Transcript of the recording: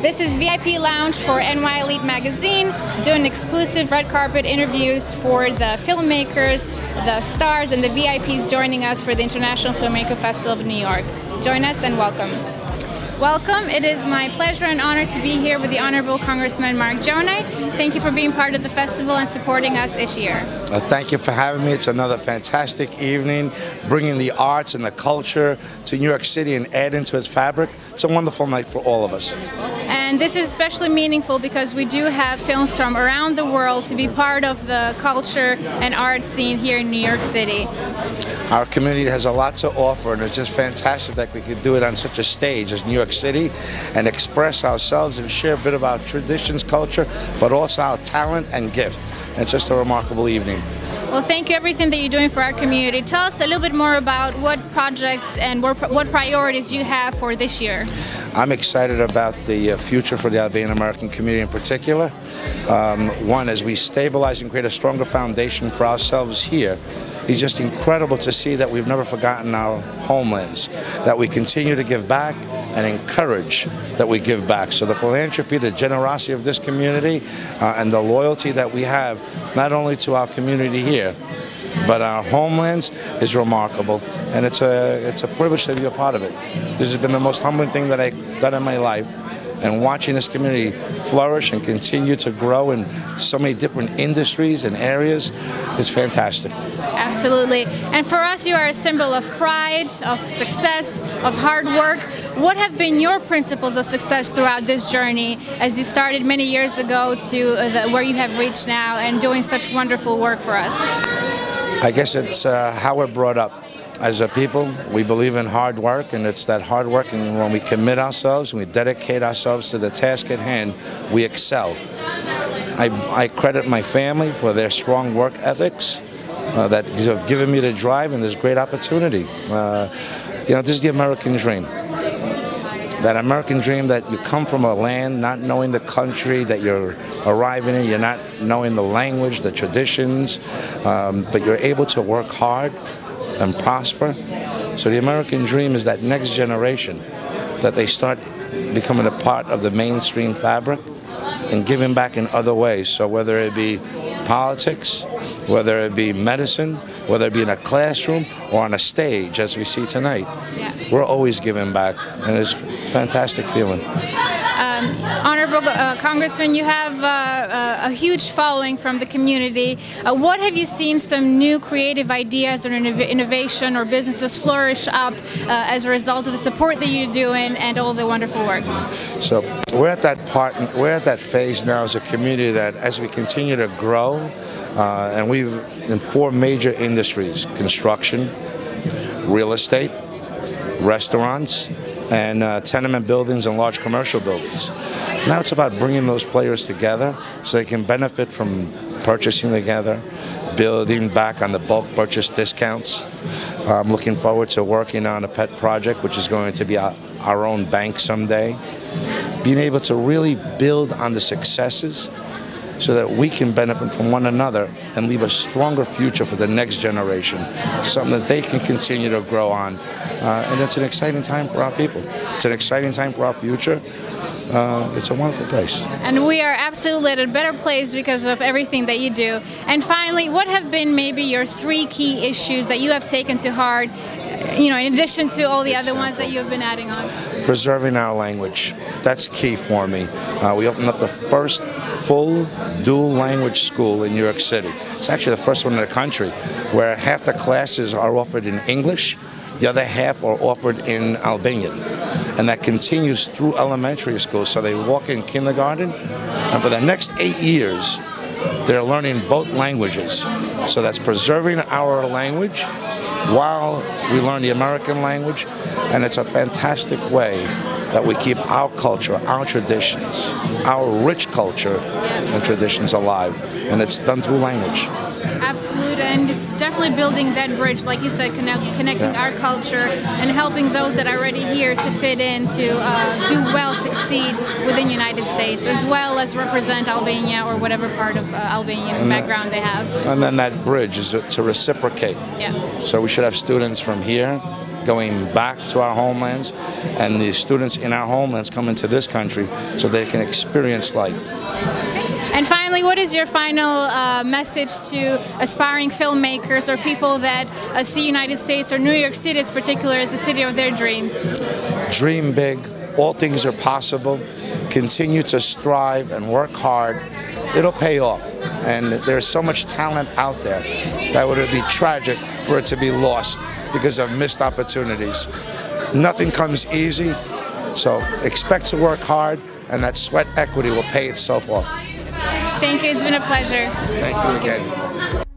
This is VIP Lounge for NY Elite Magazine, doing exclusive red carpet interviews for the filmmakers, the stars, and the VIPs joining us for the International Filmmaker Festival of New York. Join us and welcome. Welcome. It is my pleasure and honor to be here with the Honorable Congressman Mark Gjonaj. Thank you for being part of the festival and supporting us each year. Uh, thank you for having me. It's another fantastic evening, bringing the arts and the culture to New York City and adding to its fabric. It's a wonderful night for all of us. And this is especially meaningful because we do have films from around the world to be part of the culture and art scene here in New York City. Our community has a lot to offer, and it's just fantastic that we could do it on such a stage as New York City and express ourselves and share a bit of our traditions, culture, but also our talent and gift. And it's just a remarkable evening. Well, thank you everything that you're doing for our community. Tell us a little bit more about what projects and what priorities you have for this year. I'm excited about the uh, future for the Albanian American community in particular. Um, one, as we stabilize and create a stronger foundation for ourselves here, it's just incredible to see that we've never forgotten our homelands, that we continue to give back and encourage that we give back. So the philanthropy, the generosity of this community, uh, and the loyalty that we have, not only to our community here, but our homelands is remarkable, and it's a it's a privilege to be a part of it. This has been the most humbling thing that I've done in my life and watching this community flourish and continue to grow in so many different industries and areas is fantastic. Absolutely. And for us, you are a symbol of pride, of success, of hard work. What have been your principles of success throughout this journey as you started many years ago to the, where you have reached now and doing such wonderful work for us? I guess it's uh, how we're brought up as a people, we believe in hard work, and it's that hard work, and when we commit ourselves and we dedicate ourselves to the task at hand, we excel. I, I credit my family for their strong work ethics uh, that have given me the drive and this great opportunity. Uh, you know, this is the American dream. That American dream that you come from a land not knowing the country that you're arriving in, you're not knowing the language, the traditions, um, but you're able to work hard and prosper. So the American dream is that next generation, that they start becoming a part of the mainstream fabric and giving back in other ways. So whether it be politics, whether it be medicine, whether it be in a classroom or on a stage, as we see tonight, yeah. we're always giving back, and it's a fantastic feeling. Uh, Congressman, you have uh, uh, a huge following from the community. Uh, what have you seen some new creative ideas or innovation or businesses flourish up uh, as a result of the support that you're doing and all the wonderful work? So we're at that part, we're at that phase now as a community that as we continue to grow, and we've in four major industries, construction, real estate, restaurants, and uh, tenement buildings and large commercial buildings. Now it's about bringing those players together so they can benefit from purchasing together, building back on the bulk purchase discounts. I'm looking forward to working on a pet project, which is going to be our, our own bank someday. Being able to really build on the successes so that we can benefit from one another and leave a stronger future for the next generation, something that they can continue to grow on. Uh, and it's an exciting time for our people. It's an exciting time for our future. Uh, it's a wonderful place. And we are absolutely at a better place because of everything that you do. And finally, what have been maybe your three key issues that you have taken to heart, you know, in addition to all the other ones that you have been adding on? Preserving our language. That's key for me. Uh, we opened up the first full dual language school in New York City. It's actually the first one in the country where half the classes are offered in English, the other half are offered in Albanian. And that continues through elementary school. So they walk in kindergarten, and for the next eight years, they're learning both languages. So that's preserving our language while we learn the American language, and it's a fantastic way that we keep our culture, our traditions, our rich culture and traditions alive. And it's done through language. Absolutely, and it's definitely building that bridge, like you said, connect, connecting yeah. our culture and helping those that are already here to fit in, to uh, do well, succeed within United States, as well as represent Albania or whatever part of uh, Albanian and background that, they have. And then that bridge is to reciprocate. Yeah. So we should have students from here going back to our homelands, and the students in our homelands come into this country so they can experience life. And finally, what is your final uh, message to aspiring filmmakers or people that uh, see United States or New York City, in particular, as the city of their dreams? Dream big. All things are possible. Continue to strive and work hard. It'll pay off. And there's so much talent out there that would be tragic for it to be lost because of missed opportunities. Nothing comes easy, so expect to work hard, and that sweat equity will pay itself off. Thank you. It's been a pleasure. Thank you again.